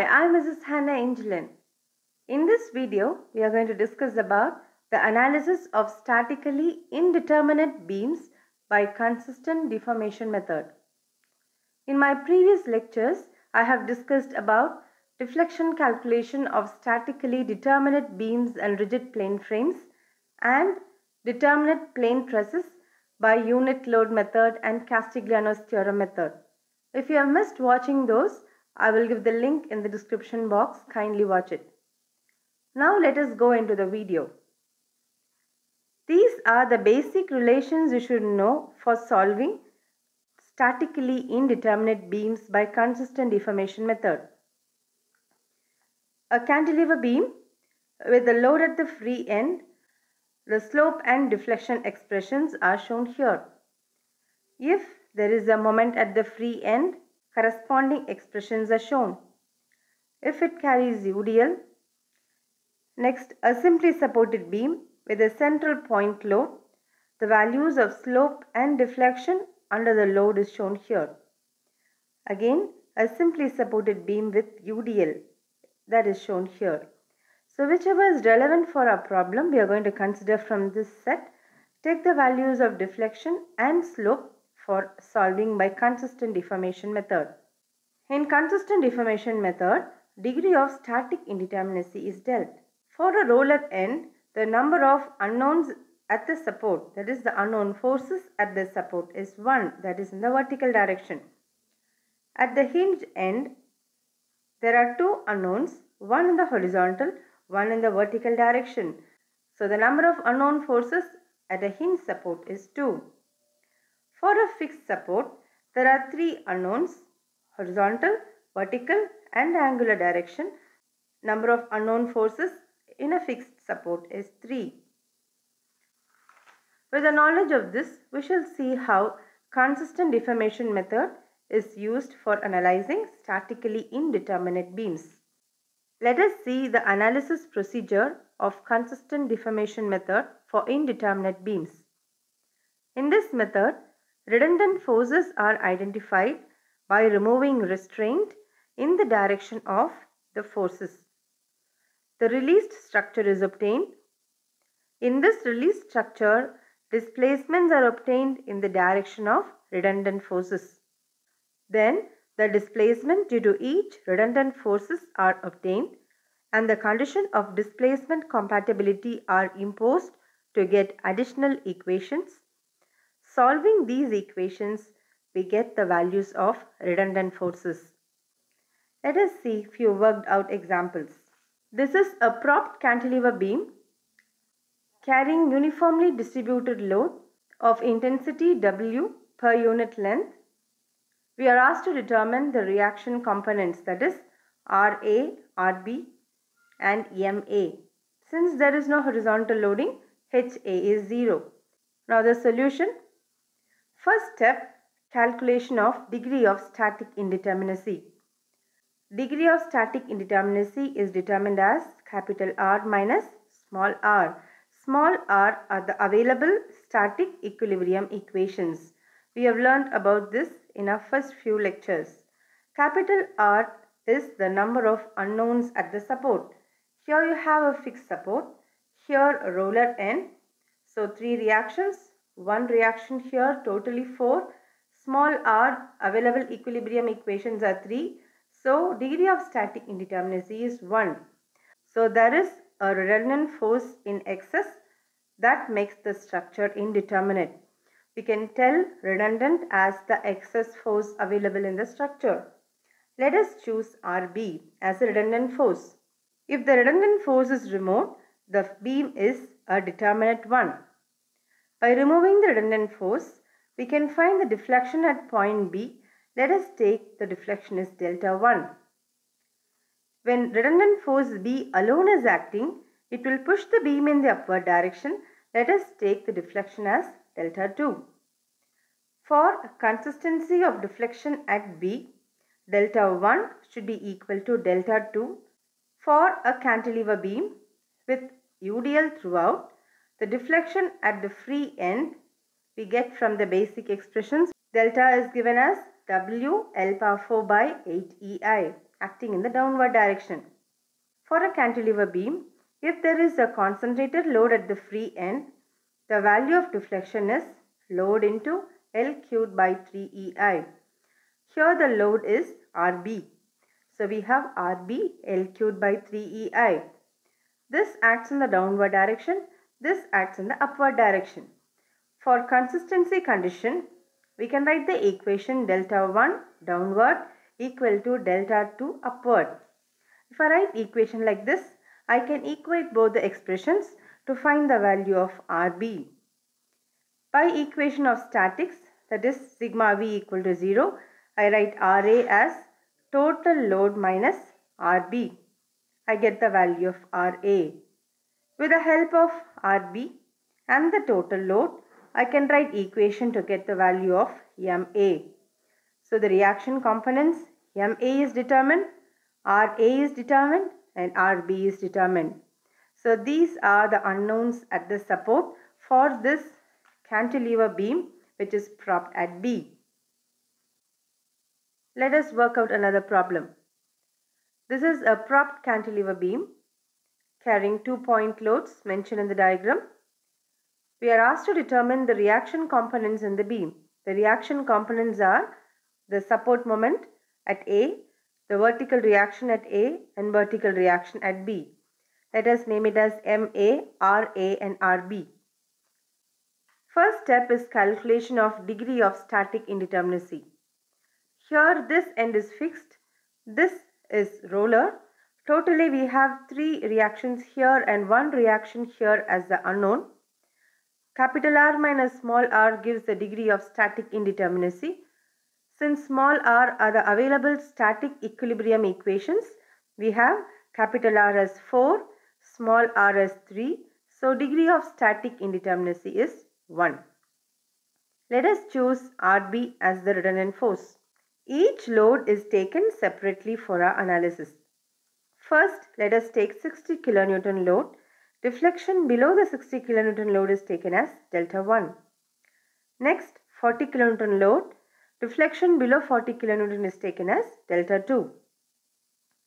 Hi, I'm Mrs. Hannah Angelin. In this video, we are going to discuss about the analysis of statically indeterminate beams by consistent deformation method. In my previous lectures, I have discussed about deflection calculation of statically determinate beams and rigid plane frames and determinate plane trusses by unit load method and Castigliano's theorem method. If you have missed watching those, I will give the link in the description box. Kindly watch it. Now let us go into the video. These are the basic relations you should know for solving statically indeterminate beams by consistent deformation method. A cantilever beam with the load at the free end, the slope and deflection expressions are shown here. If there is a moment at the free end, corresponding expressions are shown. If it carries UDL, next a simply supported beam with a central point load, the values of slope and deflection under the load is shown here. Again, a simply supported beam with UDL that is shown here. So whichever is relevant for our problem, we are going to consider from this set. Take the values of deflection and slope for solving by consistent deformation method. In consistent deformation method, degree of static indeterminacy is dealt. For a roller end, the number of unknowns at the support, that is the unknown forces at the support is 1, that is in the vertical direction. At the hinge end, there are two unknowns, one in the horizontal, one in the vertical direction. So the number of unknown forces at a hinge support is 2. For a fixed support, there are three unknowns, horizontal, vertical and angular direction. Number of unknown forces in a fixed support is 3. With the knowledge of this, we shall see how consistent deformation method is used for analyzing statically indeterminate beams. Let us see the analysis procedure of consistent deformation method for indeterminate beams. In this method, redundant forces are identified by removing restraint in the direction of the forces. The released structure is obtained. In this released structure, displacements are obtained in the direction of redundant forces. Then the displacement due to each redundant forces are obtained and the condition of displacement compatibility are imposed to get additional equations. Solving these equations, we get the values of redundant forces. Let us see few worked out examples. This is a propped cantilever beam carrying uniformly distributed load of intensity W per unit length. We are asked to determine the reaction components that is RA, RB and MA. Since there is no horizontal loading, HA is 0. Now the solution. First step, calculation of degree of static indeterminacy. Degree of static indeterminacy is determined as capital R minus small r. Small r are the available static equilibrium equations. We have learned about this in our first few lectures. Capital R is the number of unknowns at the support. Here you have a fixed support. Here a roller end. So three reactions. One reaction here, totally four. Small r available equilibrium equations are three. So degree of static indeterminacy is 1. So there is a redundant force in excess that makes the structure indeterminate. We can tell redundant as the excess force available in the structure. Let us choose RB as a redundant force. If the redundant force is removed, the beam is a determinate one. By removing the redundant force, we can find the deflection at point B let us take the deflection is delta 1. When redundant force B alone is acting, it will push the beam in the upward direction. Let us take the deflection as delta 2. For consistency of deflection at B, delta 1 should be equal to delta 2. For a cantilever beam with UDL throughout, the deflection at the free end we get from the basic expressions. Delta is given as W L power 4 by 8 EI. acting in the downward direction. For a cantilever beam, if there is a concentrated load at the free end, the value of deflection is load into L cubed by 3EI. Here the load is RB. So we have RB L cubed by 3EI. This acts in the downward direction. This acts in the upward direction. For consistency condition, we can write the equation delta 1 downward equal to delta 2 upward. If I write equation like this, I can equate both the expressions to find the value of RB. By equation of statics, that is sigma V equal to 0, I write RA as total load minus RB. I get the value of RA. With the help of RB and the total load, I can write equation to get the value of MA. So the reaction components MA is determined, RA is determined and RB is determined. So these are the unknowns at the support for this cantilever beam which is propped at B. Let us work out another problem. This is a propped cantilever beam carrying two point loads mentioned in the diagram. We are asked to determine the reaction components in the beam. The reaction components are the support moment at A, the vertical reaction at A and vertical reaction at B. Let us name it as MA, RA and RB. First step is calculation of degree of static indeterminacy. Here this end is fixed. This is roller. Totally we have three reactions here and one reaction here as the unknown. Capital R minus small r gives the degree of static indeterminacy. Since small r are the available static equilibrium equations, we have capital R as 4, small r as 3. So degree of static indeterminacy is 1. Let us choose RB as the redundant force. Each load is taken separately for our analysis. First, let us take 60 kN load. Deflection below the 60 kN load is taken as delta 1. Next, 40 kN load. Deflection below 40 kN is taken as delta 2.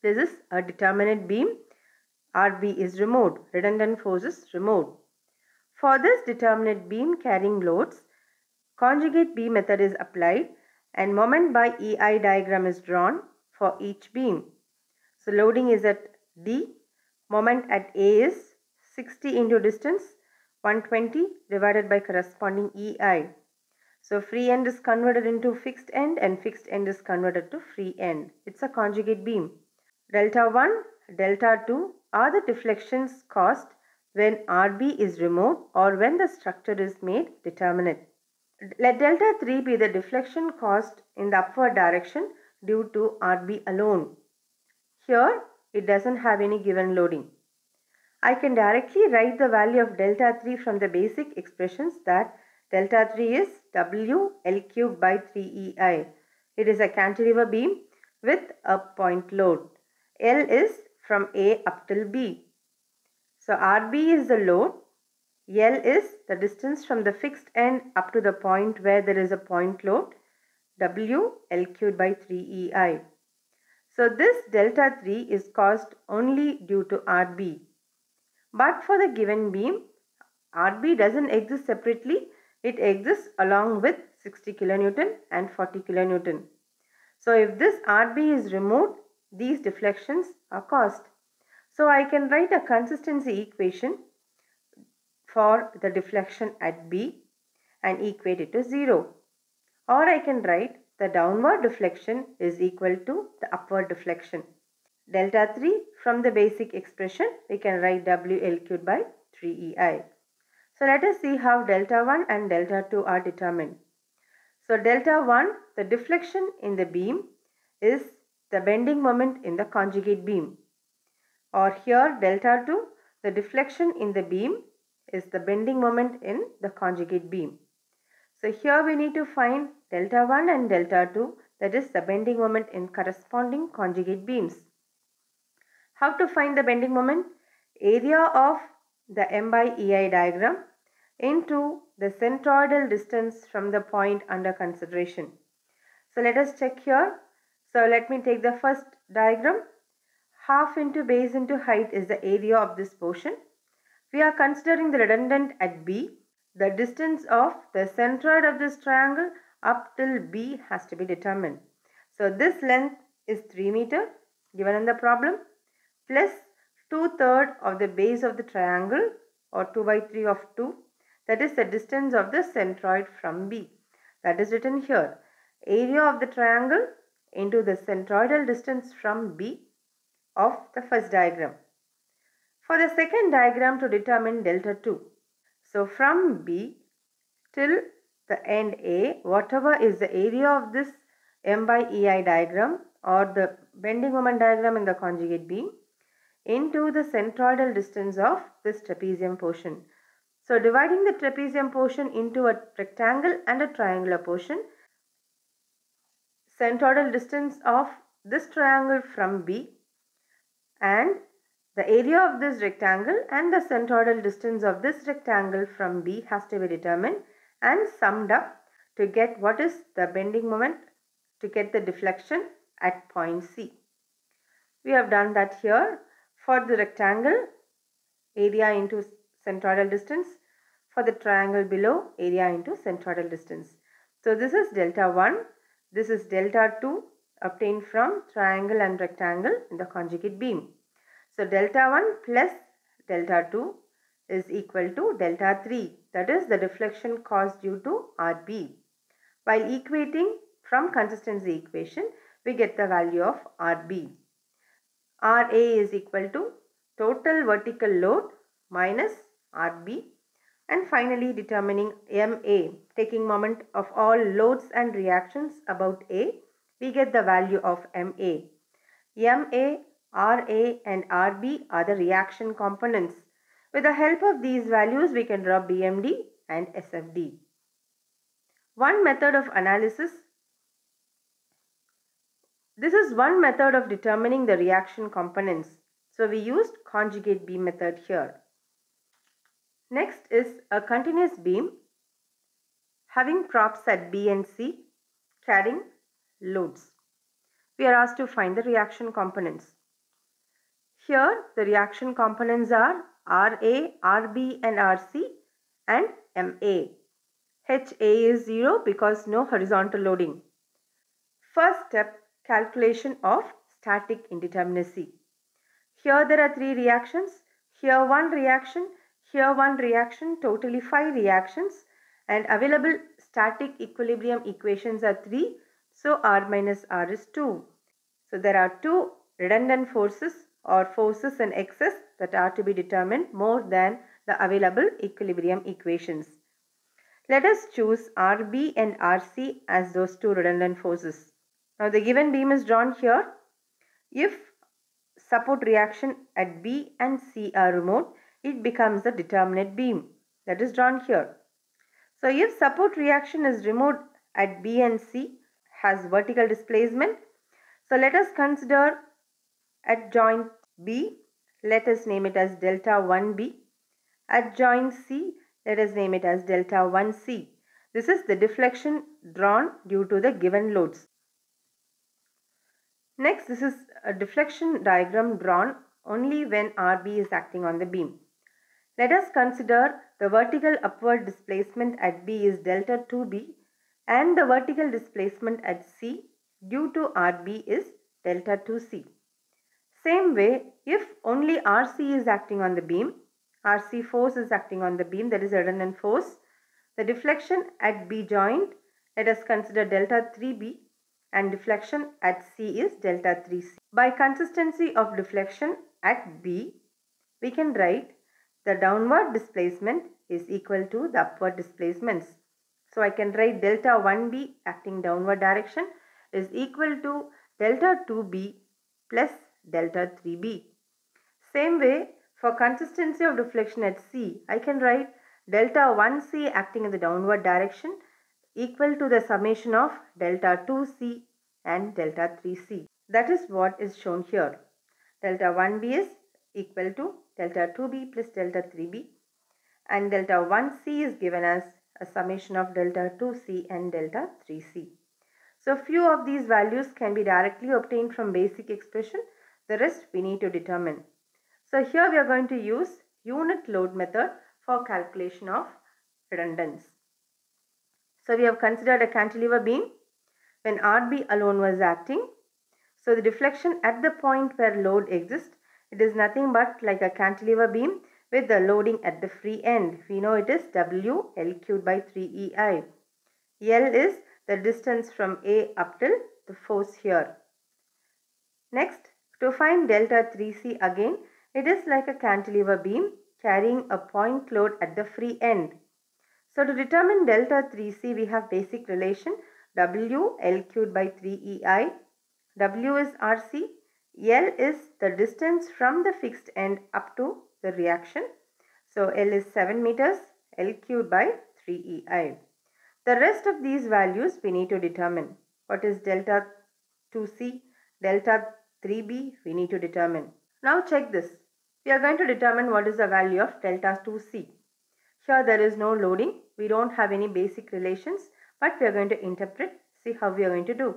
This is a determinate beam. RB is removed. Redundant force is removed. For this determinate beam carrying loads, conjugate beam method is applied and moment by EI diagram is drawn for each beam. So loading is at D, moment at A is 60 into distance 120 divided by corresponding EI. So free end is converted into fixed end and fixed end is converted to free end. It's a conjugate beam. Delta 1, delta 2 are the deflections caused when RB is removed or when the structure is made determinate. Let delta 3 be the deflection caused in the upward direction due to RB alone. Here it doesn't have any given loading. I can directly write the value of delta 3 from the basic expressions that delta 3 is W L cubed by 3EI. It is a cantilever beam with a point load. L is from A up till B. So RB is the load. L is the distance from the fixed end up to the point where there is a point load. W L cubed by 3EI. So this delta 3 is caused only due to RB. But for the given beam, RB doesn't exist separately. It exists along with 60 kilonewton and 40 kilonewton. So if this RB is removed, these deflections are caused. So I can write a consistency equation for the deflection at B and equate it to 0. Or I can write the downward deflection is equal to the upward deflection. Delta 3 from the basic expression we can write WL cubed by 3EI. So let us see how delta 1 and delta 2 are determined. So delta 1 the deflection in the beam is the bending moment in the conjugate beam or here delta 2 the deflection in the beam is the bending moment in the conjugate beam. So here we need to find delta 1 and delta 2 that is the bending moment in corresponding conjugate beams. How to find the bending moment? Area of the M by EI diagram into the centroidal distance from the point under consideration. So let us check here. So let me take the first diagram, half into base into height is the area of this portion. We are considering the redundant at B. The distance of the centroid of this triangle up till B has to be determined. So this length is 3 meter given in the problem plus 2 third of the base of the triangle or 2 by 3 of 2 that is the distance of the centroid from B. That is written here. Area of the triangle into the centroidal distance from B of the first diagram. For the second diagram to determine delta 2. So from B till the end A, whatever is the area of this M by EI diagram or the bending moment diagram in the conjugate beam into the centroidal distance of this trapezium portion. So dividing the trapezium portion into a rectangle and a triangular portion, centroidal distance of this triangle from B and the area of this rectangle and the centroidal distance of this rectangle from B has to be determined and summed up to get what is the bending moment to get the deflection at point C. We have done that here for the rectangle area into centroidal distance for the triangle below area into centroidal distance. So this is delta 1, this is delta 2 obtained from triangle and rectangle in the conjugate beam. So delta 1 plus delta 2 is equal to delta 3 that is the deflection caused due to RB. While equating from consistency equation we get the value of RB. RA is equal to total vertical load minus RB and finally determining MA taking moment of all loads and reactions about A we get the value of MA. MA RA and RB are the reaction components. With the help of these values, we can draw BMD and SFD. One method of analysis. This is one method of determining the reaction components. So we used conjugate beam method here. Next is a continuous beam having props at B and C carrying loads. We are asked to find the reaction components. Here the reaction components are RA, RB and RC and MA. HA is 0 because no horizontal loading. First step calculation of static indeterminacy. Here there are three reactions. Here one reaction, here one reaction, totally five reactions and available static equilibrium equations are 3. So R minus R is 2. So there are two redundant forces or forces in excess that are to be determined more than the available equilibrium equations. Let us choose RB and RC as those two redundant forces. Now the given beam is drawn here. If support reaction at B and C are removed, it becomes the determinate beam that is drawn here. So if support reaction is removed at B and C has vertical displacement. So let us consider at joint B, let us name it as delta 1B. At joint C, let us name it as delta 1C. This is the deflection drawn due to the given loads. Next, this is a deflection diagram drawn only when RB is acting on the beam. Let us consider the vertical upward displacement at B is delta 2B and the vertical displacement at C due to RB is delta 2C. Same way, if only RC is acting on the beam, RC force is acting on the beam, that is redundant force, the deflection at B joint, let us consider delta 3B and deflection at C is delta 3C. By consistency of deflection at B, we can write the downward displacement is equal to the upward displacements. So I can write delta 1B acting downward direction is equal to delta 2B plus delta 3b. Same way for consistency of deflection at C, I can write delta 1c acting in the downward direction equal to the summation of delta 2c and delta 3c. That is what is shown here. Delta 1b is equal to delta 2b plus delta 3b and delta 1c is given as a summation of delta 2c and delta 3c. So few of these values can be directly obtained from basic expression. The rest we need to determine. So here we are going to use unit load method for calculation of redundance. So we have considered a cantilever beam when RB alone was acting. So the deflection at the point where load exists, it is nothing but like a cantilever beam with the loading at the free end. We know it is W L cubed by 3EI. L is the distance from A up till the force here. Next, to find delta 3C again, it is like a cantilever beam carrying a point load at the free end. So to determine delta 3C, we have basic relation W L cubed by 3EI. W is RC. L is the distance from the fixed end up to the reaction. So L is 7 meters, L cubed by 3EI. The rest of these values we need to determine. What is delta 2C, delta 3B we need to determine. Now check this. We are going to determine what is the value of delta 2C. Here there is no loading. We don't have any basic relations but we are going to interpret, see how we are going to do.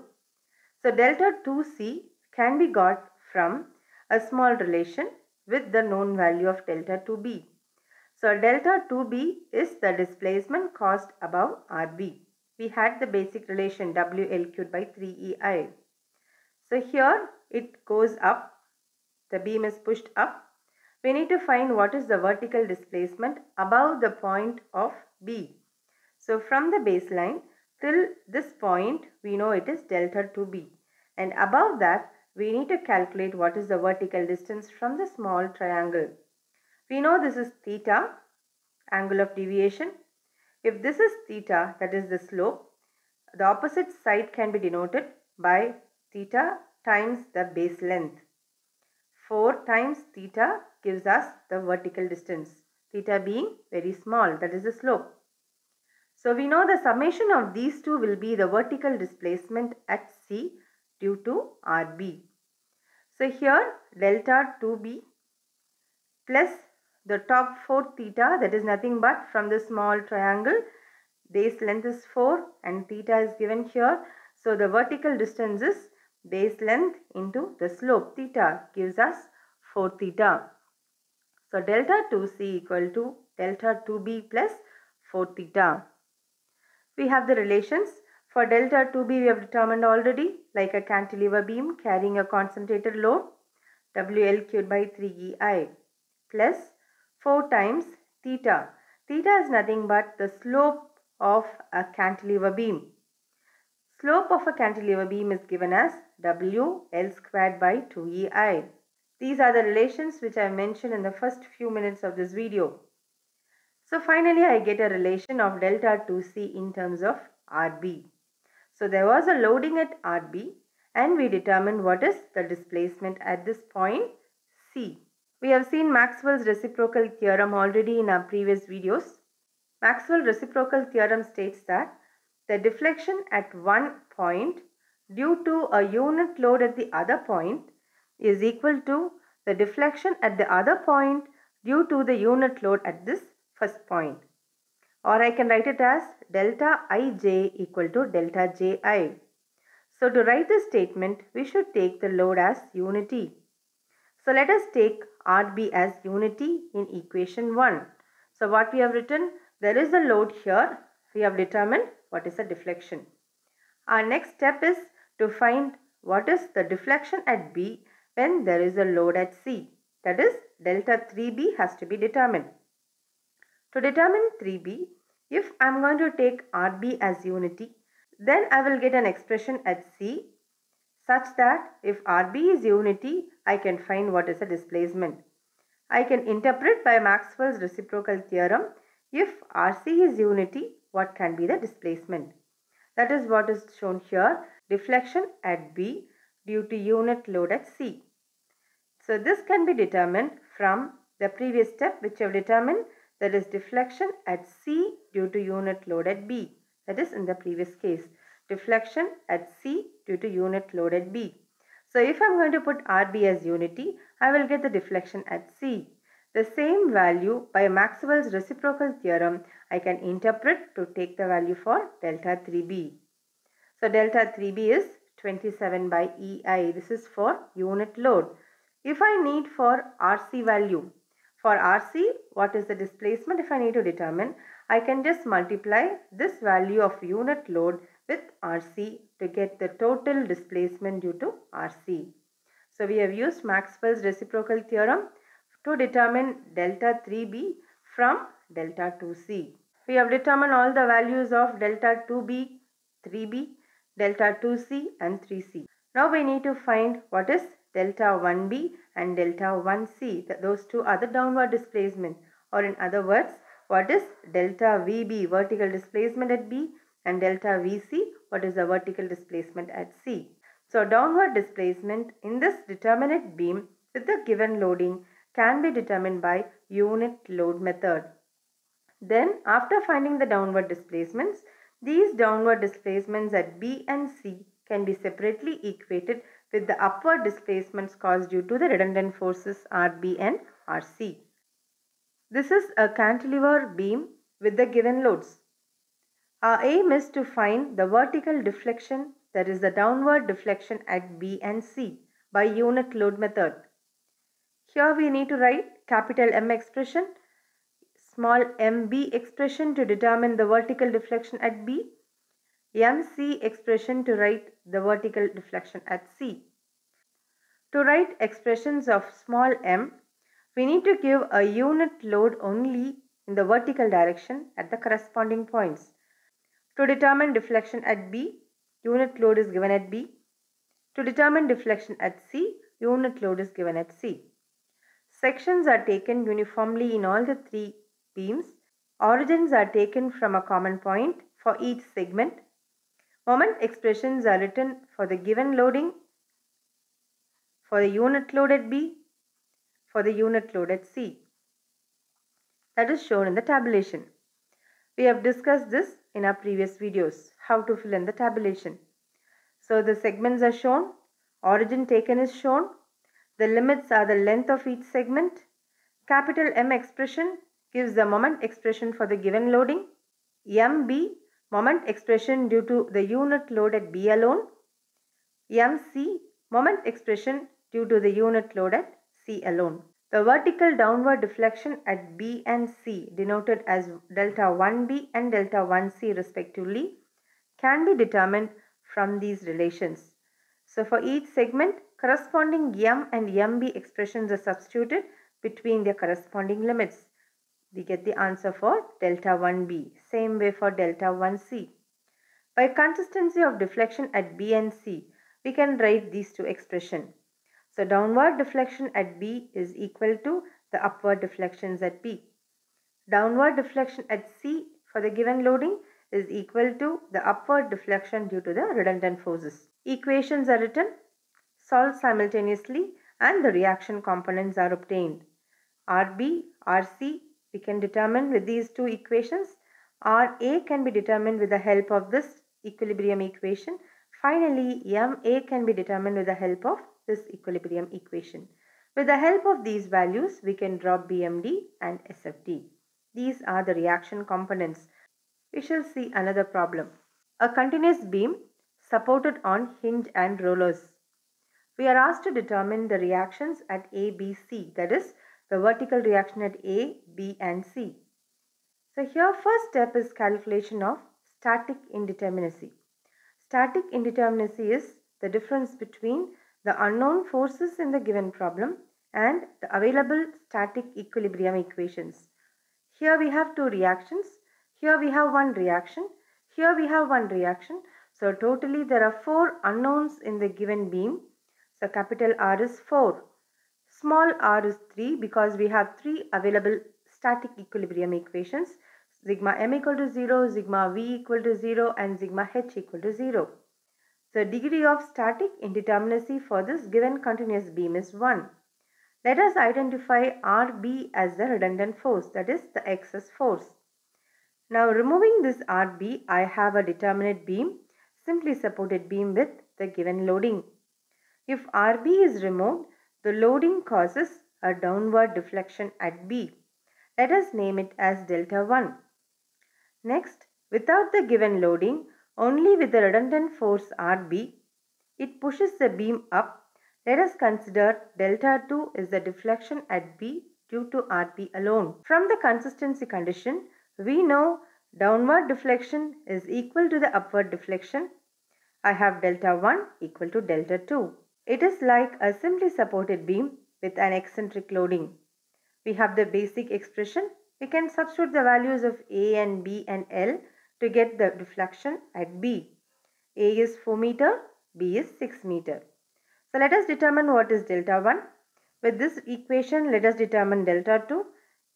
So delta 2C can be got from a small relation with the known value of delta 2b. So delta 2b is the displacement caused above RB. We had the basic relation WL cubed by 3EI. So here it goes up, the beam is pushed up. We need to find what is the vertical displacement above the point of B. So from the baseline till this point we know it is delta 2B and above that we need to calculate what is the vertical distance from the small triangle. We know this is theta, angle of deviation. If this is theta, that is the slope, the opposite side can be denoted by theta times the base length. 4 times theta gives us the vertical distance, theta being very small, that is the slope. So we know the summation of these two will be the vertical displacement at C due to RB. So here delta 2b plus the top 4 theta that is nothing but from the small triangle base length is 4 and theta is given here. So the vertical distance is base length into the slope theta gives us 4 theta. So delta 2c equal to delta 2b plus 4 theta. We have the relations for delta 2b we have determined already like a cantilever beam carrying a concentrated load WL cubed by 3EI plus 4 times theta. Theta is nothing but the slope of a cantilever beam. Slope of a cantilever beam is given as WL squared by 2EI. These are the relations which I mentioned in the first few minutes of this video. So finally I get a relation of delta 2C in terms of RB. So there was a loading at RB and we determined what is the displacement at this point C. We have seen Maxwell's reciprocal theorem already in our previous videos. Maxwell's reciprocal theorem states that the deflection at one point due to a unit load at the other point is equal to the deflection at the other point due to the unit load at this first point or I can write it as delta ij equal to delta ji. So to write this statement, we should take the load as unity. So let us take RB as unity in equation 1. So what we have written, there is a load here. We have determined what is the deflection. Our next step is to find what is the deflection at B when there is a load at C. That is delta 3B has to be determined. To determine 3B, if I am going to take RB as unity, then I will get an expression at C such that if RB is unity, I can find what is the displacement. I can interpret by Maxwell's reciprocal theorem if RC is unity, what can be the displacement. That is what is shown here, deflection at B due to unit load at C. So this can be determined from the previous step which I have determined that is deflection at C due to unit load at B. That is in the previous case. Deflection at C due to unit load at B. So if I'm going to put RB as unity, I will get the deflection at C. The same value by Maxwell's reciprocal theorem I can interpret to take the value for delta 3B. So delta 3B is 27 by EI. This is for unit load. If I need for RC value, for RC, what is the displacement if I need to determine? I can just multiply this value of unit load with RC to get the total displacement due to RC. So we have used Maxwell's reciprocal theorem to determine delta 3B from delta 2C. We have determined all the values of delta 2B, 3B, delta 2C and 3C. Now we need to find what is delta 1B and delta 1C. Those two are the downward displacement or in other words what is delta VB vertical displacement at B and delta VC what is the vertical displacement at C. So downward displacement in this determinate beam with the given loading can be determined by unit load method. Then after finding the downward displacements, these downward displacements at B and C can be separately equated with the upward displacements caused due to the redundant forces RB and RC. This is a cantilever beam with the given loads. Our aim is to find the vertical deflection that is the downward deflection at B and C by unit load method. Here we need to write capital M expression, small mb expression to determine the vertical deflection at B, mc expression to write the vertical deflection at C. To write expressions of small m, we need to give a unit load only in the vertical direction at the corresponding points. To determine deflection at B, unit load is given at B. To determine deflection at C, unit load is given at C. Sections are taken uniformly in all the three beams. Origins are taken from a common point for each segment. Moment expressions are written for the given loading, for the unit load at B, for the unit load at C. That is shown in the tabulation. We have discussed this in our previous videos, how to fill in the tabulation. So the segments are shown, origin taken is shown, the limits are the length of each segment, capital M expression gives the moment expression for the given loading, MB moment expression due to the unit load at B alone, MC moment expression due to the unit load at C alone. The vertical downward deflection at B and C denoted as delta 1B and delta 1C respectively can be determined from these relations. So for each segment corresponding M and MB expressions are substituted between their corresponding limits. We get the answer for delta 1B. Same way for delta 1C. By consistency of deflection at B and C, we can write these two expressions. So downward deflection at B is equal to the upward deflections at B. Downward deflection at C for the given loading is equal to the upward deflection due to the redundant forces. Equations are written, solved simultaneously and the reaction components are obtained. RB, RC we can determine with these two equations. RA can be determined with the help of this equilibrium equation. Finally, MA can be determined with the help of this equilibrium equation. With the help of these values, we can draw BMD and SFD. These are the reaction components. We shall see another problem. A continuous beam supported on hinge and rollers. We are asked to determine the reactions at A, B, C, that is the vertical reaction at A, B and C. So here first step is calculation of static indeterminacy. Static indeterminacy is the difference between the unknown forces in the given problem and the available static equilibrium equations. Here we have two reactions. Here we have one reaction. Here we have one reaction. So totally there are four unknowns in the given beam. So capital R is 4. Small r is 3 because we have three available static equilibrium equations. Sigma m equal to 0, sigma v equal to 0 and sigma h equal to 0. The degree of static indeterminacy for this given continuous beam is 1. Let us identify RB as the redundant force that is the excess force. Now removing this RB I have a determinate beam simply supported beam with the given loading. If RB is removed the loading causes a downward deflection at B. Let us name it as delta 1. Next without the given loading only with the redundant force RB. It pushes the beam up. Let us consider delta 2 is the deflection at B due to RB alone. From the consistency condition, we know downward deflection is equal to the upward deflection. I have delta 1 equal to delta 2. It is like a simply supported beam with an eccentric loading. We have the basic expression. We can substitute the values of A and B and L to get the deflection at B. A is 4 meter, B is 6 meter. So let us determine what is delta 1. With this equation, let us determine delta 2.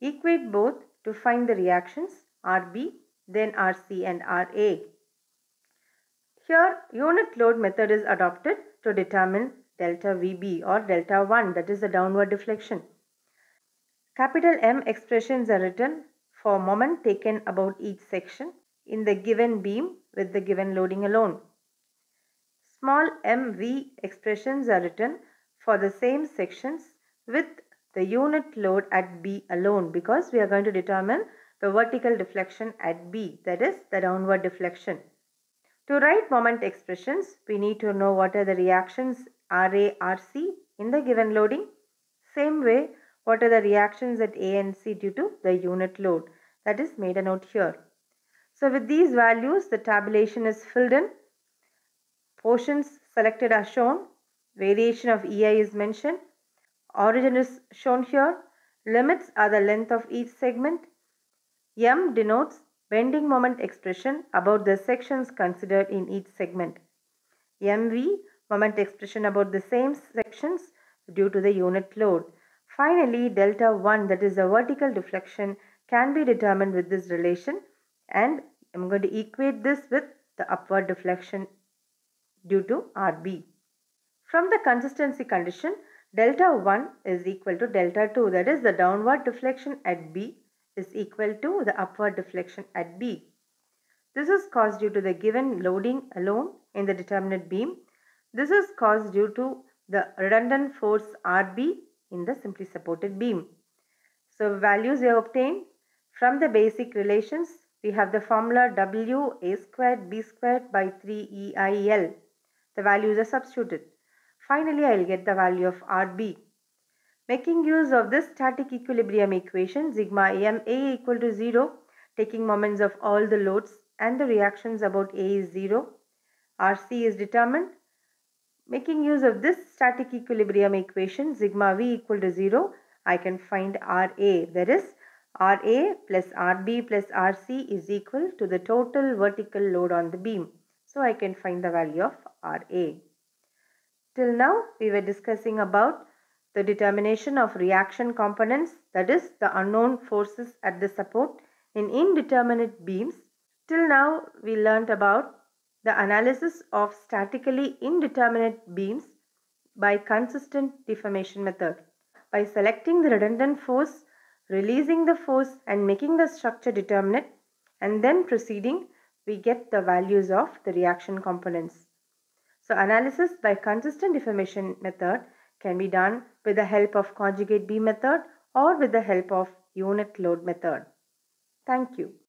Equate both to find the reactions RB, then RC and RA. Here, unit load method is adopted to determine delta VB or delta 1 that is the downward deflection. Capital M expressions are written for moment taken about each section in the given beam with the given loading alone. Small mv expressions are written for the same sections with the unit load at B alone because we are going to determine the vertical deflection at B that is the downward deflection. To write moment expressions we need to know what are the reactions RA, RC in the given loading. Same way what are the reactions at A and C due to the unit load that is made a note here. So with these values the tabulation is filled in. Portions selected are shown. Variation of EI is mentioned. Origin is shown here. Limits are the length of each segment. M denotes bending moment expression about the sections considered in each segment. MV moment expression about the same sections due to the unit load. Finally, delta 1 that is the vertical deflection can be determined with this relation and I'm going to equate this with the upward deflection due to RB. From the consistency condition, delta 1 is equal to delta 2 that is the downward deflection at B is equal to the upward deflection at B. This is caused due to the given loading alone in the determinate beam. This is caused due to the redundant force RB in the simply supported beam. So values we obtained from the basic relations we have the formula W A squared B squared by 3 EIL. The values are substituted. Finally, I will get the value of RB. Making use of this static equilibrium equation, sigma m A equal to 0, taking moments of all the loads and the reactions about A is 0. RC is determined. Making use of this static equilibrium equation, sigma V equal to 0, I can find RA. That is, RA plus RB plus RC is equal to the total vertical load on the beam. So I can find the value of RA. Till now we were discussing about the determination of reaction components that is the unknown forces at the support in indeterminate beams. Till now we learnt about the analysis of statically indeterminate beams by consistent deformation method. By selecting the redundant force releasing the force and making the structure determinate and then proceeding we get the values of the reaction components. So analysis by consistent deformation method can be done with the help of conjugate beam method or with the help of unit load method. Thank you.